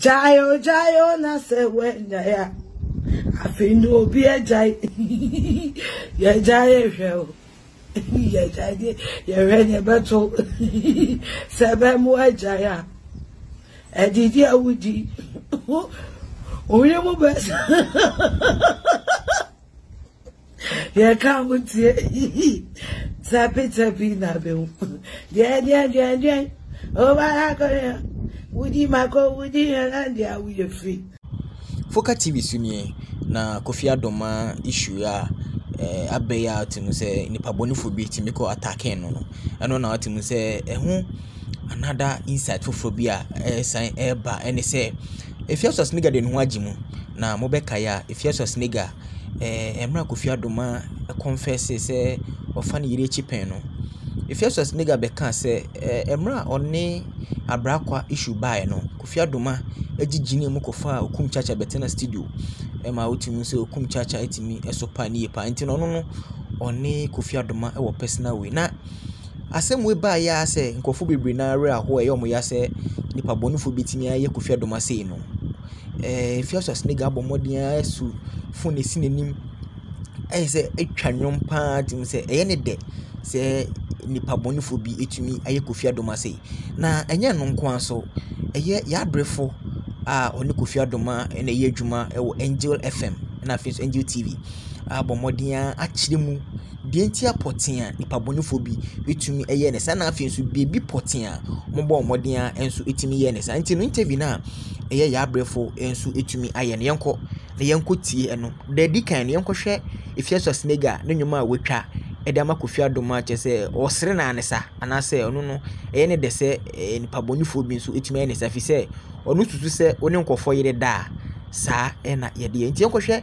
Gyae o gyae o na sɛ w'anyae a afei na obi agyae yɛgyae hwɛ o yɛgyae de yɛhwɛ ne bɛto sɛ bɛmo agyae a ɛdidi a wodi ohwɛ mu bɛsa Deɛ ka ho tie tapi tapi na bɛhu deɛ deɛ deɛ deɛ ɔba akɔrɛ wudi mako wudi hɛn adi awo yɛ firi. Foka TV so nie na Kofi Adoma issue a eh, abɛ yi a ɔte mu sɛ nipa bɔnefo bi tumi kɔ attacking no no ɛno na ɔte mu sɛ ɛho another insight foforɔ bi a ɛresan ɛreba ɛne sɛ Efiaso Asmigah de ne ho agye mu, na mobɛkae a, Efiaso Asmigah, ɛɛ mmerɛ a Kofi Adomah kɔnfɛɛsee sɛ wafa ne yere akyi pɛn no, Efiaso Asmigah bɛkaa sɛ ɛɛ mmerɛ a ɔne Abraqua issue baeɛ no, Kofi Adomah gyigyinii mu kɔfaa Okum Kyakya bɛtenaa studio ma wotumi hu sɛ Okum Kyakya tumi sopa ne yie pa ara. Nti no ɔno no, ɔne Kofi Adomah wɔ personal wei. Na Asɛm wei baeɛ ara sɛ nkurɔfo bebree no ara werɛ ahoɔ a ɛyɛ wɔn ya sɛ nnipa bɔnefoɔ bɛtumi ayɛ Kofi Aduoma sei no. Ɛɛ Fiasua Ssenega abɔ mmɔden ara so fon asi n'anim ayɛ sɛ atwa nnwom pa ara nti wohu sɛ ɛyɛ ne dɛ sɛ nnipa bɔnefoɔ bi atumi ayɛ Kofi Aduoma sei. Na ɛnyɛ ɛno nko ara nso, ɛyɛ Yardrefo a ɔne Kofi Aduoma na ɛyɛ adwuma wɔ Angel FM, ɛnna afei nso Angel TV abɔ mmɔden ara akyerɛ mu. Deɛ nti a pɔtee a nipabɔnefoɔ bi ɛtumi ɛyɛ ne saa na afei nso biribi pɔtee a wɔbɔ mmɔden a nso ɛtumi yɛ ne saa nti no interview no a ɛyɛ yɛn abrɛfo nso ɛtumi ayɛ no yɛnkɔ na yɛnkɔ tie ɛno deɛ ɛdi kan no yɛnkɔ hwɛ Efya Swardznadga ne nnwom a watwa ɛde ama Kofi Addo a kyerɛ sɛ ɔsere no ara ne saa anaasɛ ɔno no ɛyɛ ne dɛ sɛ ɛɛ nipabɔnefoɔ bi nso ɛtumi ayɛ ne saa ɛfiri sɛ ɔno susu sɛ ɔne nkorɔfoɔ yere da a saa ɛna yɛde yɛ nti yɛnkɔ hwɛ.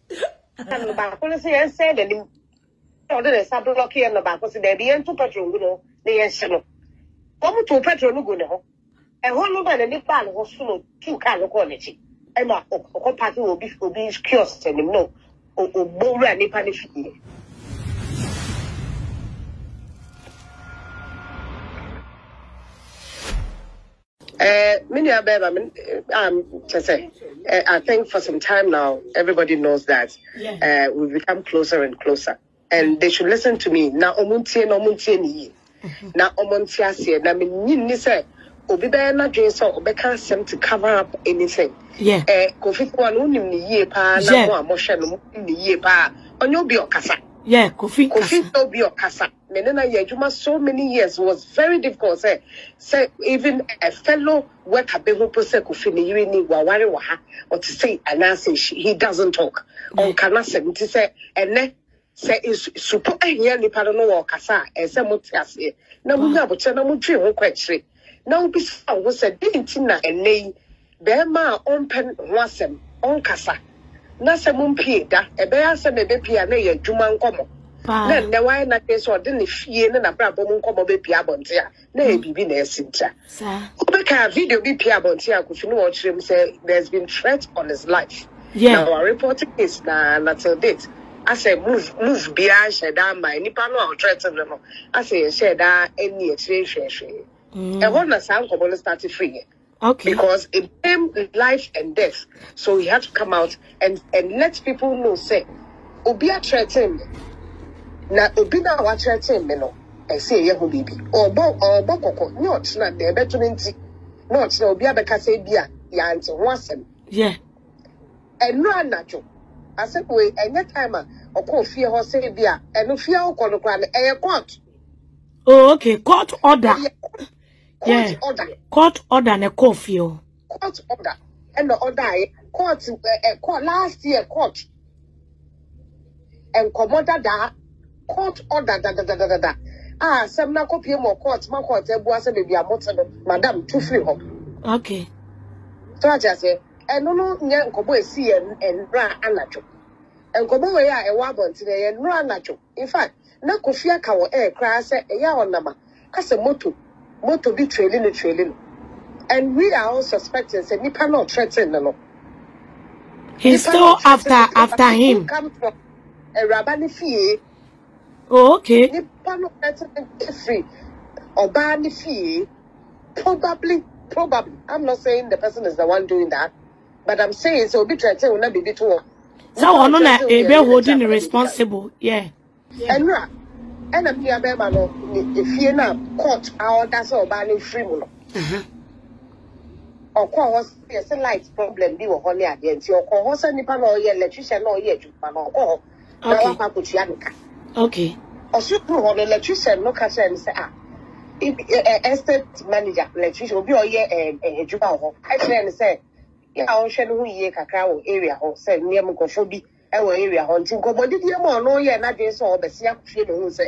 Ɛna no baako no sɛ yɛnsɛn n'anim na ɔde ne nsa blɔke yɛn na baako sɛ daabi yɛnto petrol ngu ne ho na yɛnhyɛ no wɔn too petrol no gu ne ho ɛhɔ no ba n'ani baa ne ho so na otu kaa no kɔɔ n'akyi ɛna ɔkɔ paaki wɔ obi obi kiosk anim na ɔbɔ wura nipa ne fie. Eh, me nua bɛrima me um, kyɛ sɛ eh, I think for some time now everybody knows that yeah. eh, we become closer and closer and they should listen to me na ɔmo ntie na ɔmo ntie ne yie mhm. na ɔmo nte aseɛ na menyi nni sɛ obi bɛyɛ n'adwene sɛ ɔbɛka asɛm to cover up anything yeah. eh, kofi koa no wonim ne yie paa na mo a mohwɛ no monim ne yie paa ɔnyɛ obi ɔkasa yeah, kofi kofi obi ɔkasa Me ne no ayɛ adwuma so many years, it was very difficult sɛ sɛ even a fellow worker behu mpo sɛ Kofi ne yere ni, waware wɔ ha, ɔte sei anaasɛ she- he doesn't talk, ɔnka n'asɛm nti sɛ ɛnɛ sɛ nsu- supɔ ahia nnipa no no wɔ ɔkasa a ɛsɛ mo te aseɛ na mo nya abokyerɛ na mo dwen ho kɔ akyire. na wubisa wo ho sɛ, 'Dɛn nti na ɛnnɛyi barima a ɔmpɛ ne ho asɛm, ɔnkasa, na sɛ mumpue da, ɛbɛyɛ a sɛ mebepue a na ɛyɛ adwuma nkɔmmɔ, na ɛnnɛ wayɛ n'adwene sɛ ɔde ne fie ne n'abrabɔ mu nkɔmmɔ bepue abɔnten a, na ɛyɛ biribi na asi ntia? Wobɛkae a video bi puee abɔnten a Kofi Nuwor kyerɛɛ mu sɛ, There's been threat on his life. Yeah. Na wɔarepɔte case no ara na till date asɛ move move biara nhyɛɛ da mmae. Nnipa no a wɔthreaten no no asɛ yɛnhyɛɛ da anni akyire nhwɛɛ hwee. Ɛhɔ na saa nkɔmmɔ no starte firiiɛ. Okay. Because it became life and death. So he had to come out and and let people know sɛ obi athreaten me. Na obi no a wathreaten me no ɛsɛ yɛyɛ ho biribi. Ɔbɔ ɔbɔ kɔkɔ nyɛ ɔkyena deɛ ɛbɛto no nti na ɔkyena obi abɛka sɛ ebia yɛante ho asɛm. Yɛ. Ɛnura anadwo. Asɛm wei ɛnyɛ time a ɔkɔɔ fie hɔ sɛ bi a ɛno fie a ɔkɔ no koraa no ɛyɛ court. Oh okay court order. Ɛyɛ court yeah. order. Court order na ɛkɔɔ fie hɔ. Court order ɛna ɔda ayɛ court ɛ ɛ court last year court. Nkɔmmɔ dada, court order dadadadada a asɛm no akɔpie mu wɔ court ma court abua sɛ baabi a mote no, madam, tu firi hɔ. Okay. So ate aseɛ, ɛno no nyɛ nkɔmmɔ a ɛsi yɛn nnora anadwo. Nkɔmmɔ wei a ɛwɔ abɔntene yɛ nnora anadwo. In fact, na Kofi aka wɔ air koraa sɛ ɛyɛ a ɔnam a, asɛ motor motor bi traili no traili no. And we are all suspecting sɛ nipa no a ɔthreaten no no, He's nipa no still a ɔthreaten after no no, after but him. who come from awuraba no fie? Oh, okay. Nipa no a ɔthreaten no no firi ɔbaa no fie. Probably, probably, I'm not saying the person is the one doing that, but i'm saying sɛ obi threaten wo na biribi to hɔ sɛ ɔno na ebe holding no responsible yeah ɛno a ɛna me nua bɛrima no ne efie na court a ɔda sɛ ɔbaa no mfiri mu no ɔkɔɔ hɔ sɛ yɛsɛ light problem bi wɔ hɔ ne adeɛ nti ɔkɔɔ hɔ sɛ nipa na ɔyɛ electrician na ɔyɛ adwuma na ɔkɔɔ hɔ na Okay. wakɔ akɔtua no ka. Okay. Ɔso kuro hɔ no, electrician no ka kyerɛ no sɛ, ah, ibi- ɛ- ɛ- estate manager, electrician, obi a ɔyɛ ɛ- ɛ- adwuma wɔ hɔ, ka kyerɛ no sɛ, yɛ a ɔnhwɛ no ho yie kakra wɔ area hɔ, sɛ nneɛma nkurɔfoɔ bi wɔ area hɔ. Nti nkɔmmɔdidie mu a ɔno yɛɛ n'adwene sɛ ɔbɛsen akɔhwɛ no hu sɛ,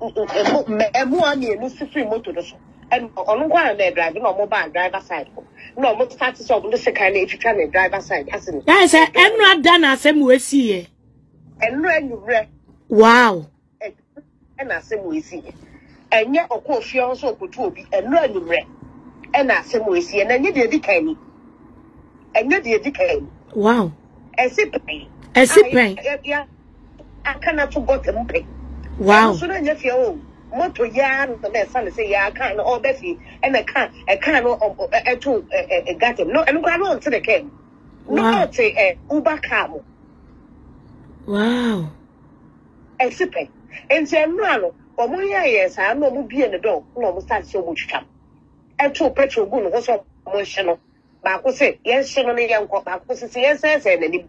mmoa mmienu si firi moto no so ɛna ɔno nko ara na ɛdrive na ɔmo baa driver side hɔ na ɔmo start sɛ ɔmo de sekan na etwitwa ne driver side ase no. yɛn sɛ ɛnura da na asɛm wo esi yɛ. ɛnura enyimrɛ. wow. ɛna asɛm wo esi yɛ ɛnyɛ ɔkɔ ofie hɔ sɛ ɔkɔtu obi ɛnura enyimrɛ ɛna asɛm wo esi yɛ na ɛnyɛ deɛ edi kan ni ɛnyɛ deɛ edi kan ni. wow. ɛsi pɛn. ɛsi pɛn. aka na to got mpe wow ɛno so na nya fia o moto ya no na ɛsa ne sɛ ya aka no ɔbɛ fie ɛna ka ɛka no ɛto gatem no ɛno koraa no ɔnte ne kɛm no ɔte uber car mo wow ɛsi pɛ nti ɛnura no wɔn yɛ ayɛ saa na wɔn bie ne dɔn na wɔn start sɛ wɔn twitwa ɛto petrol gu ne ho sɛ wɔn nhyɛ no baako sɛ yɛn hyɛ no ne yɛn kɔ baako sɛ sɛ yɛn sɛnsɛn n'anim.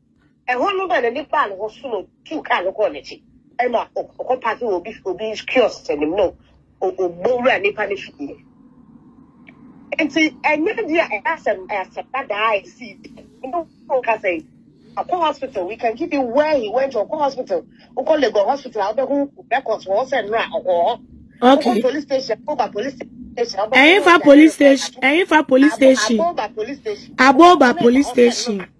Ɛhɔ no na n'ani baa ne ho so na ɔtuu kaa no kɔɔ n'akyi. Ɛna ɔkɔpaake wɔ obi obi kiosk anim na ɔbɔ wura nipa no fie. Nti ɛnyɛ deɛ ɛyɛ asɛm ɛyɛ asɛm dadaa a ɛsi no ɔka sɛ ɔkɔ hospital we can give you where he went ɔkɔ hospital ɔkɔ Lagos hospital a ɔbɛho records wɔ hɔ sɛ nnora ɔkɔ hɔ ɔkɔ police station ɔba police station. Ẹ̀yìnfà police station Ẹ̀yìnfà police station Abọ́ọ̀bà police station.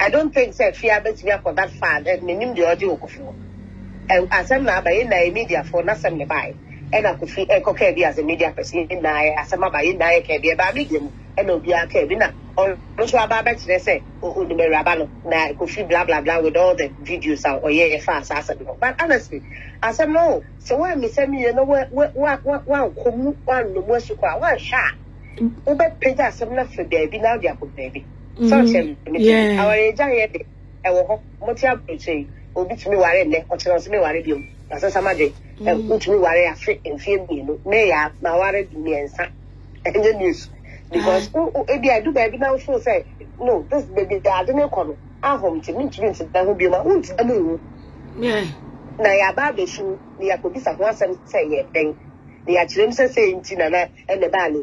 I don't think sɛ fie ara bɛtumi akɔ that far dɛ menim deɛ ɔgye wɔ Kofi hɔ. Ɛ asɛm na aba, yɛn nyinaa yɛ mediafoɔ, n'asɛm na ɛbaeɛ. Ɛna Kofi ɛkɔ kaa bi as a media person, yɛn nyinaa yɛ asɛm aba, yɛn nyinaa yɛkaa bi, ɛbaa media mu, ɛna obiara kaa bi, na ɔno nso aba abɛkyerɛ sɛ o onim awuraba no, na Kofi bla bla bla with all the videos a ɔyɛeɛ faa saa asɛm no ho. But honestly, asɛm no o, sɛ woammisa no yie na wa wa wa wa woankɔ mu, woannɔ mu asukɔ a, woanhwɛ a wobɛpagya asɛm no afa baabi na wode akɔ baabi. sɛ mm-hmm. ɔkyɛ metumi aware agya yɛ de ɛwɔ hɔ mote aburokyerɛ yi obi tumi ware nnɛ ɔkyerɛ ɔsɛ meware bio asasama de mm-hmm. wotumi ware afe mfeɛ mmienu mɛyɛ maware mmiɛnsa ɛnyɛ news because ebi a ɛdu baabi na wofo sɛ no this baby de ade ne kɔ no ahom te mentumi nte da ho bio ma wonte da mu nwu na yɛaba abɛsu na yɛakɔbisa ho asɛm sɛ yɛ dɛn na yɛakyerɛ m sɛ sɛ nti nana ɛnɛ baa ne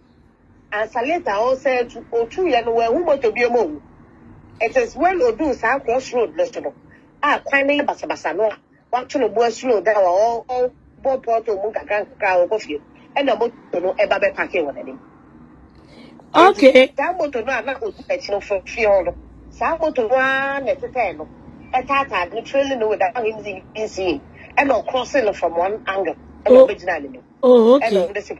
Ansa later ɔresan tu, otuiɛ no wanhu motor biom o. It is when oduu saa cross road no so no a kwan no yɛ basabasa no a wato no boa slow down a ɔbɔ pothole mu nkakra nkakra a ɔkɔ fie ɛna motor no ɛba bɛ parking wɔ n'anim. Okay. Nti saa motor no a na odi n'akyi no from fie hɔ no saa motor no ara na ɛtetɛɛ no ɛtaataa no trailing no without him even seeing ɛna ɔcrossing no from one angle ɛna Oh, ɔbɛgyina n'anim oh, ɛna okay. ɔde sɛ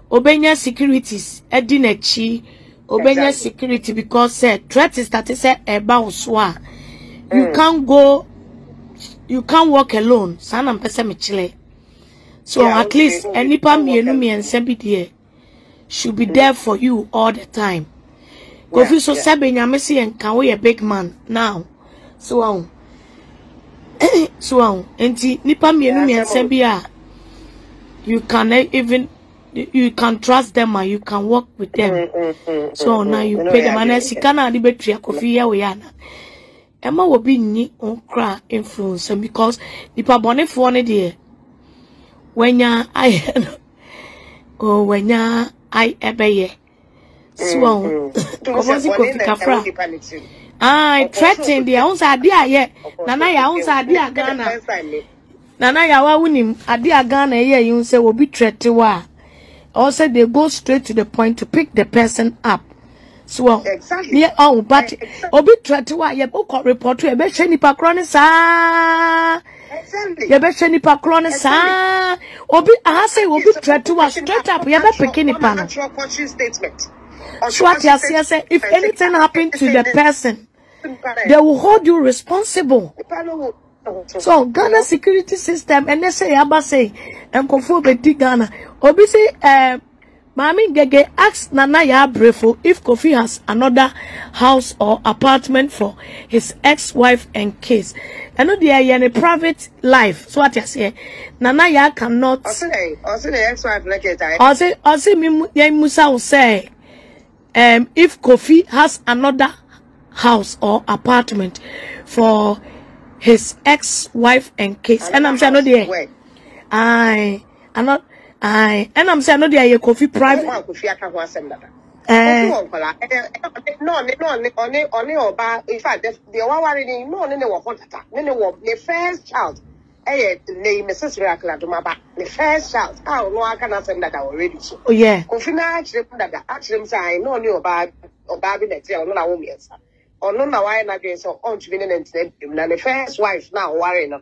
obenya securities ɛdi n'akyi obenya security because sɛ threat start sɛ ɛba wo so a you mm. can go you can walk alone saa na mpɛ sɛ mekyerɛ so yeah, at least nnipa mmienu mmiɛnsa bi deɛ should be mm. there for you all the time. kofi so sɛbe nyame se yɛ nka woyɛ big man now so wahu so wahu nti nipa mmienu mmiɛnsa bi a you can even you can trust them and you can work with them so now you pay them ana sika na ade bɛtua kofi yɛ wo yɛ ana ɛma wɔ bi nyi nkora influence because nipa bɔnefoɔ no deɛ wanya ayɛ no o wanya ayɛ ɛbɛyɛ soa ho nkɔmɔ si kofi kafra ayi threaten deɛ ahun sɛ adeɛ a yɛ nana yɛ ahun sɛ adeɛ a ghana nana yɛ awa wunim adeɛ a ghana yɛ yi sɛ obi threaten wa a ɔwɔ sɛ they go straight to the point to pick the person up soa ne ɔn but obi threaten wa yɛ bokɔ report yɛ bɛhyɛ nipa korɔ ne saa. yɛbɛhwɛ nipa korɔ no saa obi aha sɛ obi trɛte wa straight up yɛbɛpeke nipa no so ate aseɛ sɛ if anything happen to the person they will hold you responsible so ghana security system ɛnɛ sɛ yɛaba sɛ nkurɔfoɔ bɛdi ghana obi sɛ ɛɛ. Eh, Maame Ngege ask Nana Yaa Brefo if Kofi has another house or apartment for his ex-wife and kids. Ɛno deɛ ɛyɛ ne private life. So ate aseɛ. Nana Yaa cannot. Ɔse dɛ, ɔse ne ex-wife ne kids ayɛ. Ɔse, ɔse me yɛn musa wo sɛ um, if Kofi has another house or apartment for his ex-wife and kids. And I'm saying, no, dear. Aye. Ano ae ɛnam sɛ ɛno deɛ yɛ kofi private. Ɛwɔ akofi aka ho asɛm dada. Ɛɛ. Kofi wɔ nkɔla ɛɛ no ne no ne ɔne ɔne ɔba in fact deɛ waware ne no ne ne wɔ hɔ dada ne ne wɔ ne first child ɛyɛ ne Mrs Miracle Adomaba ne first child a ɔno aka n'asɛm dada wɔ radio so. Oh yeah. Kofi na akyerɛ mu dada akyerɛ mu sɛ ae no ne ɔba ɔba bi na ɛte ɔno na wɔn mmiɛnsa ɔno na wayɛ n'adwene sɛ ɔntumi ne ne ntena biom na ne first wife na ɔware no.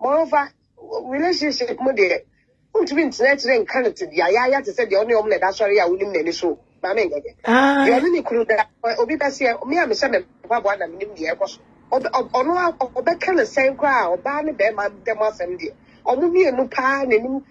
Moreover, relationship mu deɛ, wontumi ntena akyire nka no tebea yaaya te sɛ deɛ wo ne wɔn na ɛda asɔre a wonim n'ani so Maame Nkɛkɛ. Deɛ ɔne ne kunu da, obi bɛseɛ, me a mehyɛ me mpaboa na menim deɛ ɛkɔ so. Ɔno a ɔbɛka no sɛn koraa a, ɔbaa ne bɛrima ntam asɛm deɛ, wɔn mmienu paa na anim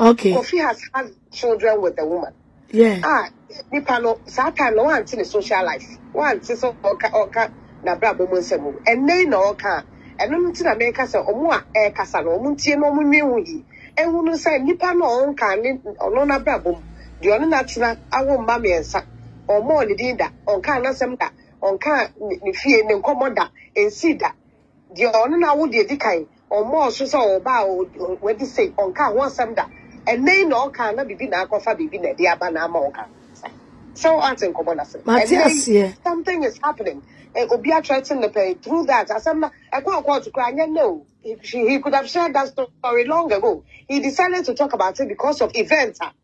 Okay. Kofi has has children with the woman. Yeah. Ah, nipa no saa time no wanti ne social life. Wanti so ɔka ɔka na bra bɔ mu nsɛm mu. Ɛnɛ na ɔka. Ɛno no ti na mɛka sɛ ɔmo a ɛkasa no ɔmo ntie na ɔmo nwi ho yi. Ehu no sɛ nipa no ɔn ka ne ɔno na bra bɔ mu. Deɛ ɔno na tena awo mma mmiɛnsa. Ɔmo ɔne din da. Ɔnka n'asɛm da. Ɔnka ne fie ne nkɔmɔ da. Nsi da. Deɛ ɔno na awo deɛ ɛdi kan, ɔmmɔɔ so sɛ ɔba a wadi sei, ɔnkaa ho asɛm da. Ɛnnɛ yi na ɔka a, na biribi na akɔfa biribi na ɛde aba na ama ɔka. Sɛ woate nkɔmmɔ no ase no, Mate ɛnnɛ yi, aseɛ. something is happening. Eh, obi athreaten no pɛn, through that, asɛm no, ɛkɔɔ court koraa, anyɛ nnɛ o. He, she, he could have shared that story long ago. He decided to talk about it because of event a